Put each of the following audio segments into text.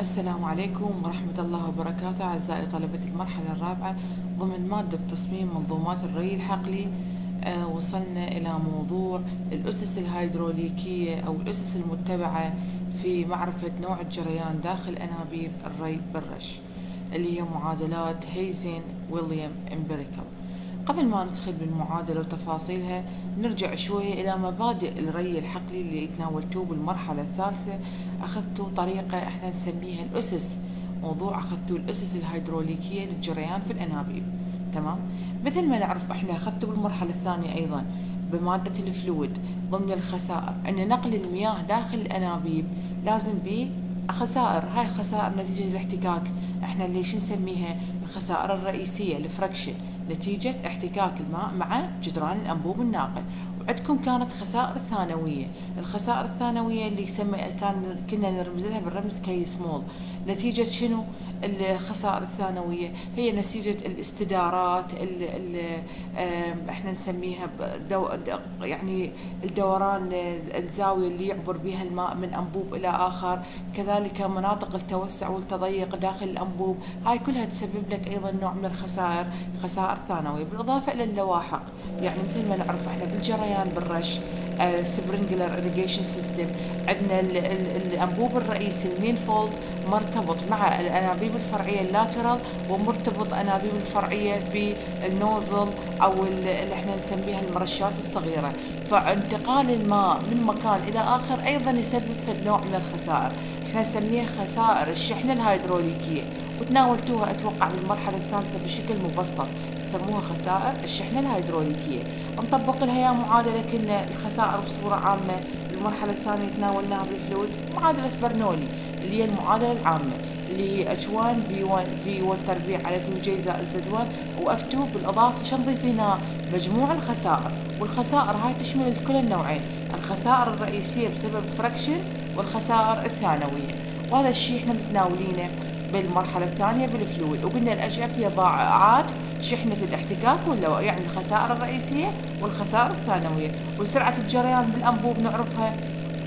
السلام عليكم ورحمة الله وبركاته أعزائي طلبة المرحلة الرابعة. ضمن مادة تصميم منظومات الري الحقلي آه وصلنا إلى موضوع الأسس الهيدروليكية أو الأسس المتبعة في معرفة نوع الجريان داخل أنابيب الري بالرش اللي هي معادلات هيزن ويليام empirical. قبل ما ندخل بالمعادلة وتفاصيلها نرجع شوية إلى مبادئ الري الحقلي اللي تناولتوه بالمرحلة الثالثة. أخذتوا طريقة إحنا نسميها الأسس موضوع أخذتوا الأسس الهيدروليكية للجريان في الأنابيب. تمام؟ مثل ما نعرف إحنا أخذتوا بالمرحلة الثانية أيضا بمادة ال fluid ضمن الخسائر. أن نقل المياه داخل الأنابيب لازم بخسائر هاي الخسائر نتيجة الاحتكاك إحنا ليش نسميها الخسائر الرئيسية ال friction نتيجة احتكاك الماء مع جدران الأنبوب الناقل. وعندكم كانت خسائر ثانوية الخسائر الثانوية اللي كان كنا نرمز لها بالرمز K small نتيجة شنو؟ الخسائر الثانوية. هي نتيجة الاستدارات ال ال إحنا نسميها دو يعني الدوران الزاوية اللي يعبر بها الماء من أنبوب إلى آخر. كذلك مناطق التوسع والتضيق داخل الأنبوب. هاي كلها تسبب لك أيضا نوع من الخسائر خسائر ثانوية بالإضافة إلى اللواحق يعني مثل ما نعرف إحنا بالجريان بالرش. sprinkler irrigation system عندنا الأنبوب الرئيسي ال manifold مرتبط مع الأنابيب الفرعية ال lateral ومرتبط أنابيب الفرعية بال nozzle أو اللي إحنا نسميها المرشات الصغيرة. فانتقال الماء من مكان إلى آخر أيضا يسبب في نوع من الخسائر. إحنا نسميها خسائر الشحنة الهيدروليكية. وتناولتوها أتوقع بالمرحلة الثالثة بشكل مبسط. سموها خسائر الشحنة الهيدروليكية. نطبق لها يا معادلة كنا الخسائر بصورة عامة. المرحله الثانية تناولناها بالفلويد معادلة برنولي اللي هي المعادلة العامة اللي هي H1 V1 V1 تربيع على 2J زائد Z1 و F2 بالإضافة شو نضيف هنا مجموع الخسائر. والخسائر هاي تشمل كل النوعين. الخسائر الرئيسية بسبب فركشن والخسائر الثانوية. وهذا الشيء إحنا متناولينه. بالمرحلة الثانية بال fluid. وقلنا الأتش هي ضاعات شحنة الاحتكاك ولا يعني الخسائر الرئيسية والخسائر الثانوية. وسرعة الجريان بالأنبوب نعرفها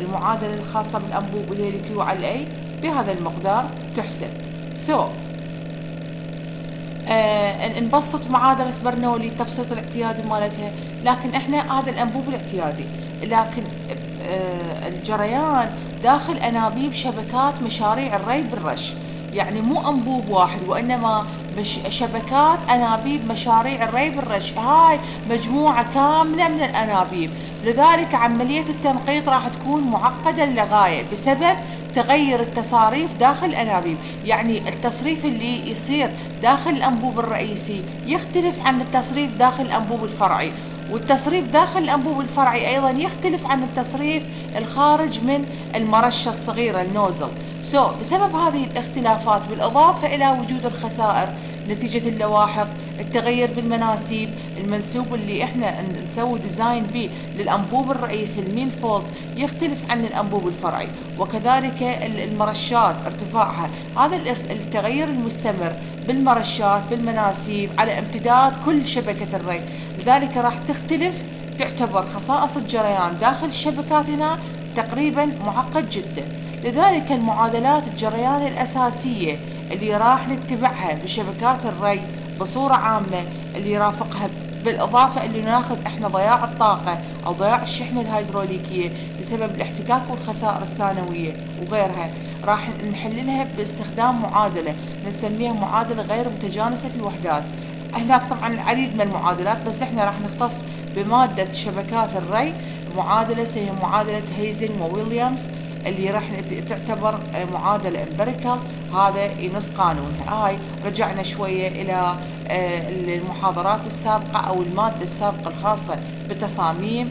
المعادلة الخاصة بالأنبوب اللي هي ال Q على ال A بهذا المقدار تحسب. so, آه نبسط معادلة برنولي التبسيط الاعتيادي مالتها لكن إحنا هذا الأنبوب الاعتيادي. لكن آه الجريان داخل أنابيب شبكات مشاريع الري بالرش. يعني مو أنبوب واحد وإنما مش شبكات أنابيب مشاريع الري بالرش هاي مجموعة كاملة من الأنابيب. لذلك عملية التنقيط راح تكون معقدة للغاية بسبب تغير التصاريف داخل الانابيب يعني التصريف اللي يصير داخل الأنبوب الرئيسي يختلف عن التصريف داخل الأنبوب الفرعي. والتصريف داخل الأنبوب الفرعي أيضا يختلف عن التصريف الخارج من المرشة الصغيرة ال nozzle. so, بسبب هذه الاختلافات بالإضافة إلى وجود الخسائر نتيجة اللواحق التغير بالمناسيب المنسوب اللي إحنا نسوي design به للأنبوب الرئيسي ال main fold يختلف عن الأنبوب الفرعي. وكذلك المرشات ارتفاعها. هذا التغير المستمر بالمرشات بالمناسيب على امتداد كل شبكة الري لذلك راح تختلف تعتبر خصائص الجريان داخل الشبكات هنا تقريبا معقد جدا. لذلك المعادلات الجريان الأساسية اللي راح نتبعها بشبكات الري بصورة عامة اللي يرافقها بالإضافة اللي ناخذ إحنا ضياع الطاقة أو ضياع الشحنة الهيدروليكية بسبب الاحتكاك والخسائر الثانوية وغيرها راح نحللها باستخدام معادلة نسميها معادلة غير متجانسة الوحدات. هناك طبعا العديد من المعادلات بس إحنا راح نختص بمادة شبكات الري معادلة هي معادلة هيزن وويليامز اللي راح تعتبر معادلة empirical. هذا ينص قانونها هاي رجعنا شوية إلى المحاضرات السابقة أو المادة السابقة الخاصة بتصاميم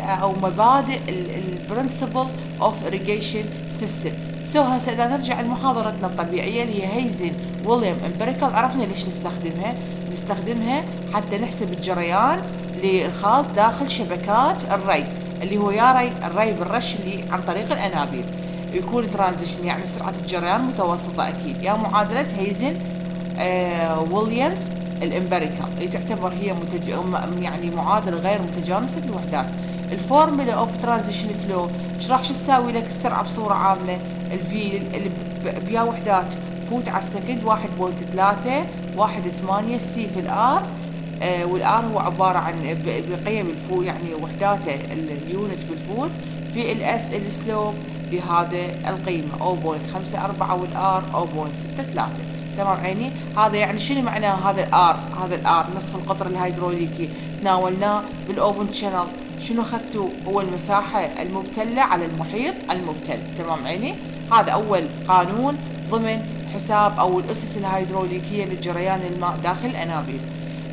أو مبادئ ال principle of irrigation system so هسه إذا نرجع لمحاضرتنا الطبيعية اللي هي هيزن ويليام empirical عرفنا ليش نستخدمها؟ نستخدمها حتى نحسب الجريان الخاص داخل شبكات الري اللي هو يا ري الري بالرش اللي عن طريق الأنابيب. يكون transition يعني سرعة الجريان متوسطة أكيد. يا معادلة هيزن آه ويليامز ال empirical تعتبر هي متج... يعني معادلة غير متجانسة الوحدات ال formula of transition flow إيش راح شو تساوي لك؟ السرعة بصورة عامة. ال V بيا وحدات foot على ال second واحد point ثلاثة واحد ثمانية C في ال R آه وال R هو عبارة عن بقيم ال foot يعني وحداته ال unit بال foot. في ال S ال slope بهذا القيمة 0.54 وال R 0.63 تمام عيني؟ هذا يعني شنو معناه هذا ال R هذا ال R نصف القطر الهيدروليكي. تناولناه بال open channel شنو اخذتوا هو المساحة المبتلة على المحيط المبتل. تمام عيني؟ هذا أول قانون ضمن حساب أو الأسس الهيدروليكية لجريان الماء داخل الأنابيب.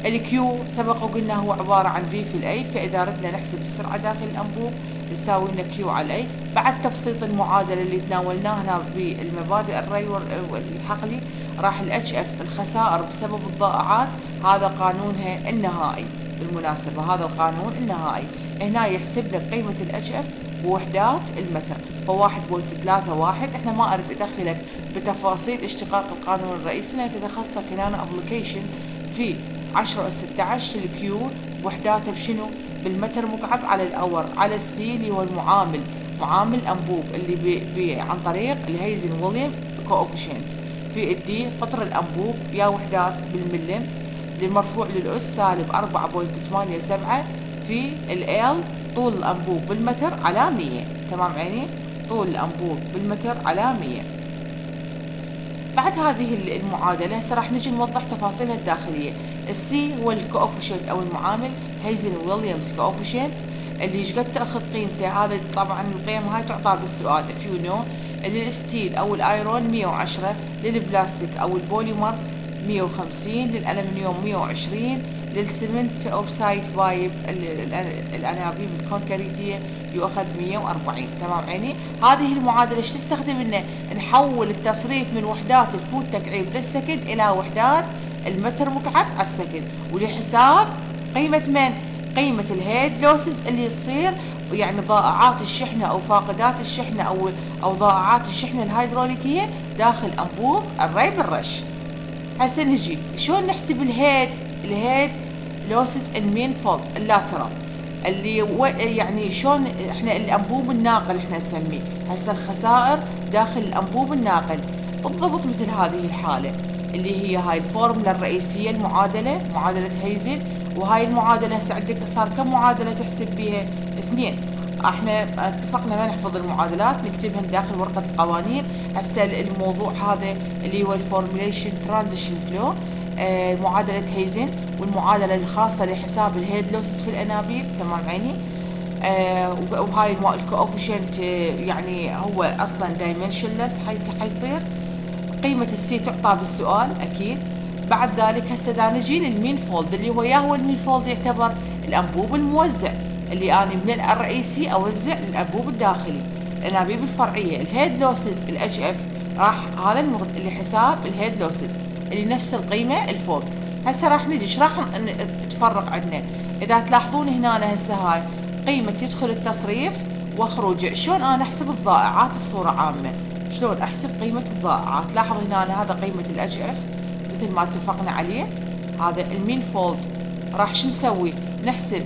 ال Q سبق وقلنا هو عبارة عن V في ال A فإذا ردنا نحسب السرعة داخل الأنبوب يساوي لنا Q على ال A بعد تبسيط المعادلة اللي تناولناها هنا بالمبادئ الري والحقلي راح ال HF الخسائر بسبب الضائعات. هذا قانونها النهائي. بالمناسبة هذا القانون النهائي. هنا يحسب لك قيمة ال HF بوحدات المتر فواحد point ثلاثة واحد. إحنا ما أريد أدخلك بتفاصيل اشتقاق القانون الرئيسي لأن تتخصصك هنا application في 10 أس 16 ال Q وحداته بشنو؟ بالمتر مكعب على الأور على ستي اللي هو المعامل معامل أنبوب اللي pipe عن طريق الهيزن ويليام coefficient في ال D قطر الأنبوب يا وحدات بالملم المرفوع للأس سالب 4.87 في ال L طول الأنبوب بالمتر على 100 تمام عيني؟ طول الأنبوب بالمتر على 100 بعد هذه المعادلة هسه راح نجي نوضح تفاصيلها الداخلية. ال C هو ال coefficient أو المعامل هيزن ويليامز coefficient اللي إيش قد تأخذ قيمته؟ هذا طبعا القيم هاي تعطى بالسؤال if you know. لل steel أو ال iron 110 للبلاستيك أو البوليمر 150 للألمنيوم 120 لل cement أوبسايد pipe الأنابيب الكونكريتية يؤخذ 140 تمام عيني؟ هذه المعادلة إيش تستخدم؟ لنا نحول التصريف من وحدات ال foot تكعيب لل second إلى وحدات المتر مكعب على ال second. ولحساب قيمة من؟ قيمة ال head losses اللي تصير يعني ضائعات الشحنة أو فاقدات الشحنة أو أو ضائعات الشحنة الهيدروليكية داخل أنبوب الري بالرش. هسه نجي. شلون نحسب ال head؟ ال head losses ال main fold ال lateral. اللي. يعني شلون إحنا الأنبوب الناقل إحنا نسميه. هسه الخسائر داخل الأنبوب الناقل. بالضبط مثل هذه الحالة. اللي هي هاي الفورمولا الرئيسية المعادلة معادلة هيزن وهاي المعادلة هسه عندك صار كم معادلة تحسب بها اثنين. إحنا اتفقنا ما نحفظ المعادلات نكتبها داخل ورقة القوانين. هسه الموضوع هذا اللي هو ال formulation transition flow معادلة هيزن والمعادلة الخاصة لحساب ال head losses في الأنابيب تمام عيني؟ آه وهاي ال coefficient يعني هو أصلا dimensionless حيصير. قيمة ال C تعطى بالسؤال أكيد. بعد ذلك هسه اذا نجي لل main fold اللي هو يا هو ال main fold يعتبر الأنبوب الموزع اللي أنا من الرئيسي أوزع للأنبوب الداخلي. الأنابيب الفرعية ال head losses ال HF راح هذا اللي حساب ال head losses. اللي نفس القيمة الفوق. هسه راح نجي إيش راح تفرق عندنا؟ إذا تلاحظون هنا هسه هاي قيمة يدخل التصريف وخروجه. شلون أنا أحسب الضائعات بصورة عامة؟ شلون أحسب قيمة الضائعات؟ لاحظ هنا هذا قيمة ال HF مثل ما اتفقنا عليه. هذا ال manifold راح شو نسوي؟ نحسب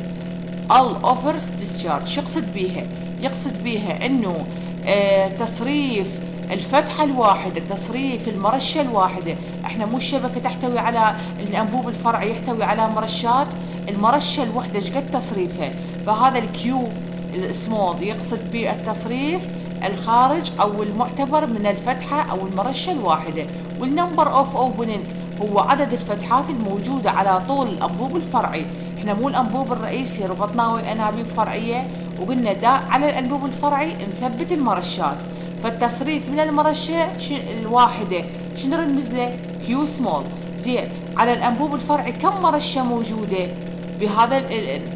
ال orifice discharge شو يقصد بيها؟ يقصد بيها إنه آه تصريف الفتحة الواحدة تصريف المرشة الواحدة. إحنا مو الشبكة تحتوي على الأنبوب الفرعي يحتوي على مرشات. المرشة الوحدة إيش قد تصريفها؟ فهذا ال Q ال small يقصد بالتصريف الخارج أو المعتبر من الفتحة أو المرشة الواحدة. وال number of opening هو عدد الفتحات الموجودة على طول الأنبوب الفرعي. إحنا مو الأنبوب الرئيسي ربطناه انابيب فرعية. وقلنا دا على الأنبوب الفرعي نثبت المرشات. فالتصريف من المرشة الواحدة. شنو نرمز له Q small زين على الأنبوب الفرعي كم مرشة موجودة؟ بهذا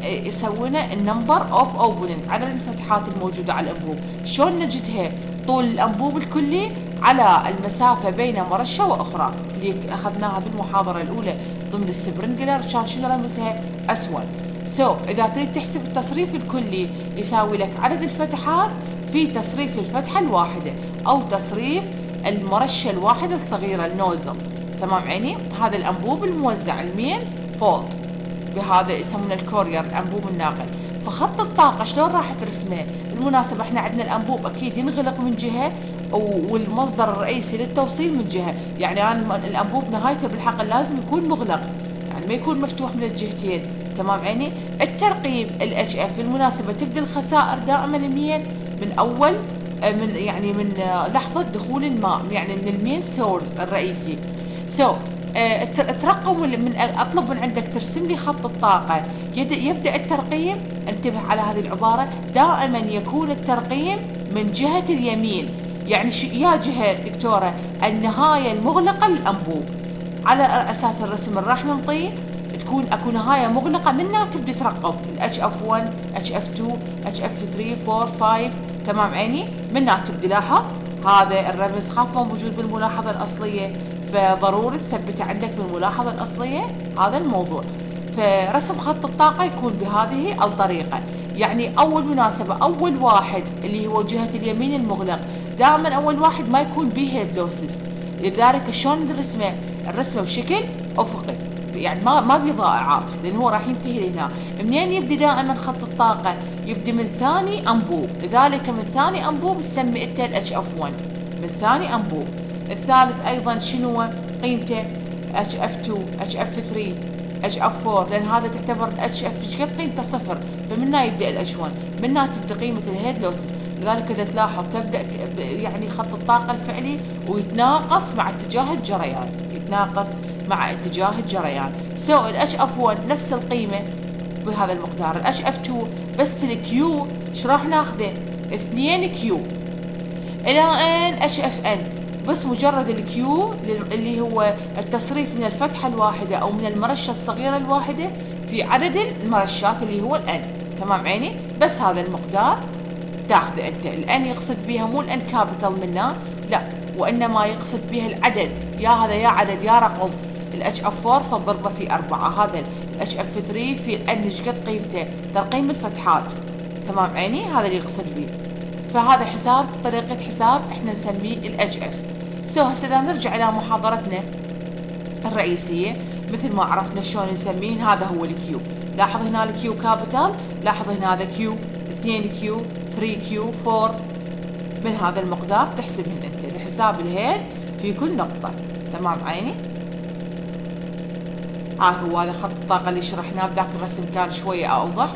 يسوونه ال number of opening عدد الفتحات الموجودة على الأنبوب. شلون نجدها؟ طول الأنبوب الكلي على المسافة بين مرشة وأخرى. اللي أخذناها بالمحاضرة الأولى ضمن ال sprinkler. كان شنو رمزها؟ اسود سو so, إذا تريد تحسب التصريف الكلي يساوي لك عدد الفتحات في تصريف الفتحة الواحدة أو تصريف المرشة الواحدة الصغيرة النوزل. تمام عيني؟ هذا الأنبوب الموزع المين فولد. بهذا يسمونه الكورير الأنبوب الناقل. فخط الطاقة شلون راح ترسمه؟ بالمناسبة إحنا عندنا الأنبوب أكيد ينغلق من جهة والمصدر الرئيسي للتوصيل من جهة. يعني أنا الأنبوب نهايته بالحقل لازم يكون مغلق. يعني ما يكون مفتوح من الجهتين. تمام عيني؟ الترقيم ال HF بالمناسبة تبدأ الخسائر دائما منين من أول آه، من يعني من آه، لحظة دخول الماء يعني من ال main source الرئيسي. so, ترقم من أطلب من عندك ترسم لي خط الطاقة. يبدأ الترقيم. انتبه على هذه العبارة. دائما يكون الترقيم من جهة اليمين. يعني يا جهة دكتورة النهاية المغلقة للأنبوب. على أساس الرسم اللي راح ننطيه تكون أكو نهاية مغلقة منها تبدي ترقم. الاتش اف 1 اتش اف 2 اتش اف 3 4 5 تمام عيني؟ منها تبدي لاحظ هذا الرمز خاف موجود بالملاحظة الأصلية فضروري تثبته عندك بالملاحظة الأصلية. هذا الموضوع. فرسم خط الطاقة يكون بهذه الطريقة. يعني أول مناسبة أول واحد اللي هو جهة اليمين المغلق دائما أول واحد ما يكون به head losses لذلك شلون نرسمه الرسمة بشكل أفقي. يعني ما ما ضائعات لأن هو راح ينتهي هنا منين يبدي دائما خط الطاقة؟ يبدي من ثاني انبوب لذلك من ثاني انبوب نسمي انت ال HF 1 من ثاني انبوب الثالث أيضا شنو قيمته اتش اف 2 اتش اف 3 اتش اف 4 لأن هذا تعتبر HF إيش قد قيمته؟ صفر. فمنها يبدأ ال H 1 منها تبدأ قيمة ال head losses لذلك إذا تلاحظ تبدأ يعني خط الطاقة الفعلي ويتناقص مع اتجاه الجريان. يتناقص مع اتجاه الجريان. so ال HF 1 نفس القيمة بهذا المقدار. ال HF 2 بس ال Q إيش راح ناخذه؟ 2 Q. إلى ان HF N. بس مجرد ال Q اللي هو التصريف من الفتحة الواحدة أو من المرشة الصغيرة الواحدة في عدد المرشات اللي هو ال N تمام عيني؟ بس هذا المقدار تاخذ أنت. ال N يقصد بها مو ال N capital منه لا وإنما يقصد بها العدد. يا هذا يا عدد يا رقم. ال HF 4 فضربه في أربعة. هذا ال HF 3 في ال N إيش قد قيمته ترقيم الفتحات. تمام عيني؟ هذا اللي يقصد به فهذا حساب طريقة حساب إحنا نسميه ال HF so هسه إذا نرجع إلى محاضرتنا الرئيسية مثل ما عرفنا شلون نسميه هذا هو ال Q. لاحظ هنا ال Q capital لاحظ هنا هذا Q 2 Q 3 Q 4 من هذا المقدار تحسبهن أنت. لحساب ال head في كل نقطة. تمام عيني؟ ها هو هذا خط الطاقة اللي شرحناه بذاك الرسم كان شوية أوضح.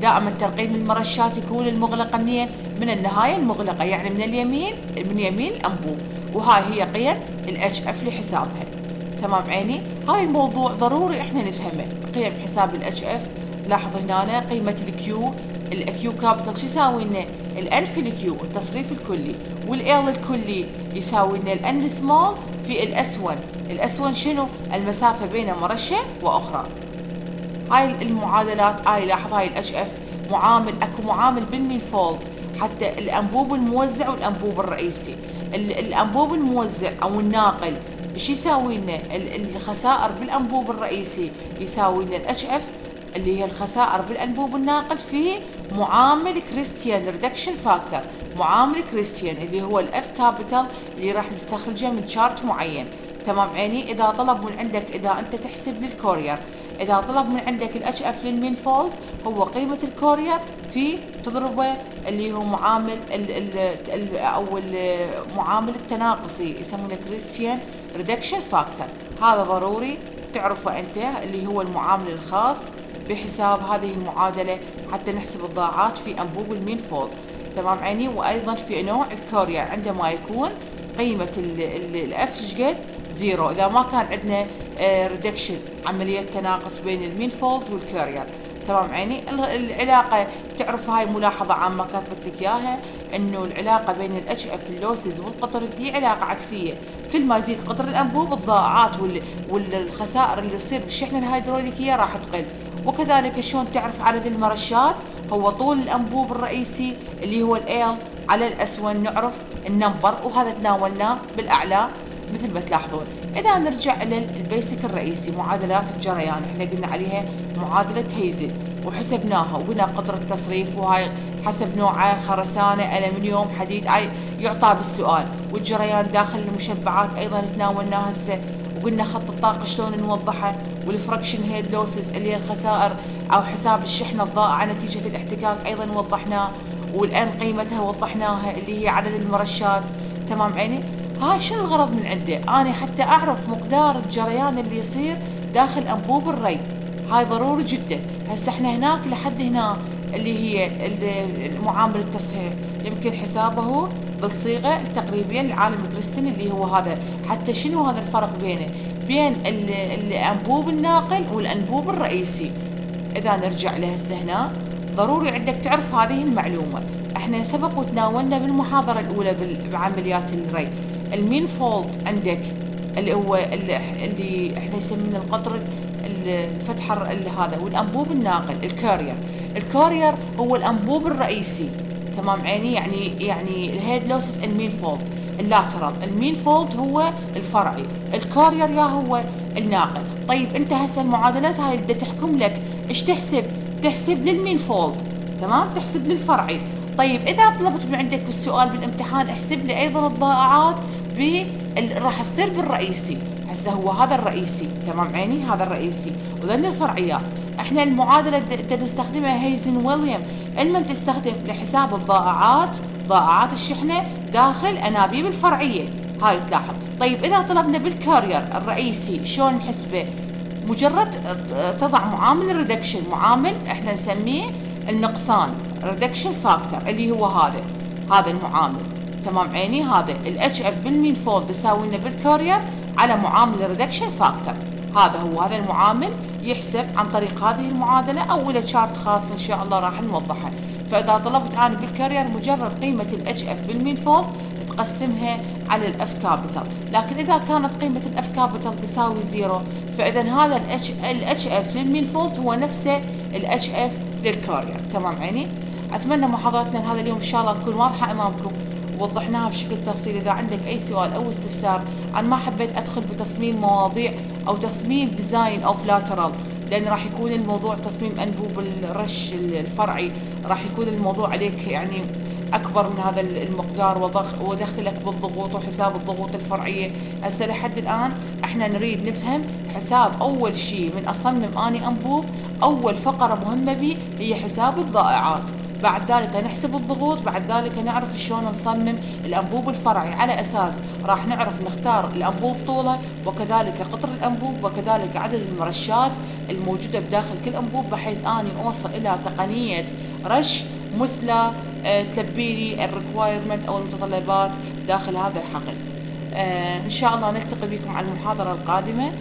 دائما ترقيم المرشات يكون المغلقه منين؟ من النهاية المغلقة يعني من اليمين من يمين الانبوب وهاي هي قيم ال HF لحسابها. تمام عيني؟ هاي الموضوع ضروري إحنا نفهمه. قيم حساب ال HF لاحظ هنا قيمة ال Q ال Q capital شو يساوي لنا؟ ال N في ال Q التصريف الكلي وال L الكلي يساوي لنا ال N small في ال S 1 ال S 1 شنو؟ المسافة بين مرشة وأخرى. هاي المعادلات هاي لاحظ هاي ال HF معامل أكو معامل بال manifold حتى الأنبوب الموزع والأنبوب الرئيسي. الأنبوب الموزع أو الناقل إيش يساوي لنا؟ الخسائر بالأنبوب الرئيسي يساوي لنا ال HF اللي هي الخسائر بالأنبوب الناقل في معامل كريستيان reduction factor معامل كريستيان اللي هو ال F capital اللي راح نستخرجه من chart معين. تمام عيني؟ إذا طلب من عندك إذا أنت تحسب لل carrier إذا طلب من عندك ال HF لل manifold هو قيمة ال carrier في تضربه اللي هو معامل ال ال أو المعامل التناقصي يسمونه كريستيان reduction factor هذا ضروري تعرفه أنت اللي هو المعامل الخاص بحساب هذه المعادلة حتى نحسب الضائعات في أنبوب ال manifold. تمام عيني؟ وأيضا في نوع ال carrier عندما يكون قيمة ال F قد؟ zero. إذا ما كان عندنا reduction آه، عملية تناقص بين ال manifold وال carrier تمام عيني؟ العلاقة تعرف هاي ملاحظة عامة كاتبت لك إياها؟ إنه العلاقة بين ال HF ال losses والقطر ال D علاقة عكسية. كل ما يزيد قطر الأنبوب الضائعات والخسائر اللي تصير بالشحنة الهيدروليكية راح تقل. وكذلك شلون تعرف عدد المرشات؟ هو طول الأنبوب الرئيسي اللي هو ال L على ال S ونعرف ال number وهذا تناولناه بالأعلى مثل ما تلاحظون. إذا نرجع لل basic الرئيسي معادلات الجريان. إحنا قلنا عليها معادلة هيزن وحسبناها. وقلنا قطر التصريف وهاي حسب نوعه خرسانة الومنيوم حديد أي يعطى بالسؤال. والجريان داخل المشعبات أيضا تناولناها هسه وقلنا خط الطاقة شلون نوضحه وال friction head losses اللي هي الخسائر أو حساب الشحنة الضائعة نتيجة الاحتكاك أيضا وضحناه والآن قيمتها وضحناها اللي هي عدد المرشات. تمام عيني؟ هاي شنو الغرض من عنده؟ أنا حتى أعرف مقدار الجريان اللي يصير داخل أنبوب الري. هاي ضروري جدا. هسه إحنا هناك لحد هنا اللي هي المعامل التصحيح. يمكن حسابه بالصيغة التقريبية للعالم كريستين اللي هو هذا. حتى شنو هذا الفرق بينه؟ بين الأنبوب الناقل والأنبوب الرئيسي. إذا نرجع له هنا ضروري عندك تعرف هذه المعلومة. إحنا سبق وتناولنا بالمحاضرة الأولى بعمليات الري. ال manifold عندك اللي هو اللي, إحنا يسمونه القطر الفتحة هذا والأنبوب الناقل ال carrier. ال carrier هو الأنبوب الرئيسي. تمام عيني يعني يعني ال head losses ال manifold ال lateral ال manifold هو الفرعي ال carrier يا هو الناقل. طيب انت هسه المعادلات هاي بدها تحكم لك إيش تحسب؟ تحسب لل manifold تمام؟ تحسب للفرعي. طيب إذا طلبت من عندك بالسؤال بالامتحان احسب لي أيضا الضائعات ب راح تصير بالرئيسي. هسه هو هذا الرئيسي تمام عيني؟ هذا الرئيسي. وذن الفرعيات. إحنا المعادلة اللي نستخدمها هيزن ويليام علما تستخدم لحساب الضائعات ضائعات الشحنة داخل أنابيب الفرعية. هاي تلاحظ. طيب إذا طلبنا بال carrier الرئيسي شلون نحسبه؟ مجرد تضع معامل ال reduction معامل إحنا نسميه النقصان reduction factor اللي هو هذا هذا المعامل. تمام عيني؟ هذا. ال HF بال manifold يساوي لنا بال carrier على معامل ال reduction factor هذا هو هذا المعامل. يحسب عن طريق هذه المعادلة أو إلى chart خاص إن شاء الله راح نوضحه فإذا طلبت أنا بال carrier مجرد قيمة ال HF بال manifold تقسمها على ال F capital لكن إذا كانت قيمة ال F capital تساوي zero فإذا هذا ال H ال HF لل manifold هو نفسه ال HF لل carrier. تمام عيني؟ أتمنى محاضرتنا لهذا اليوم إن شاء الله تكون واضحة أمامكم. ووضحناها بشكل تفصيلي إذا عندك أي سؤال أو استفسار عن ما حبيت أدخل بتصميم مواضيع أو تصميم design of lateral لأن راح يكون الموضوع تصميم أنبوب الرش الفرعي. راح يكون الموضوع عليك يعني أكبر من هذا المقدار وضخ ودخلك بالضغوط وحساب الضغوط الفرعية. هسه لحد الآن إحنا نريد نفهم حساب أول شيء من أصمم أني أنبوب أول فقرة مهمة بي هي حساب الضائعات. بعد ذلك نحسب الضغوط بعد ذلك نعرف شلون نصمم الأنبوب الفرعي. على أساس راح نعرف نختار الأنبوب طوله وكذلك قطر الأنبوب وكذلك عدد المرشات الموجودة بداخل كل أنبوب بحيث أني أوصل إلى تقنية رش مثلى آه، تلبي لي الريكوايرمنت أو المتطلبات داخل هذا الحقل. آه، إن شاء الله نلتقي بكم على المحاضرة القادمة.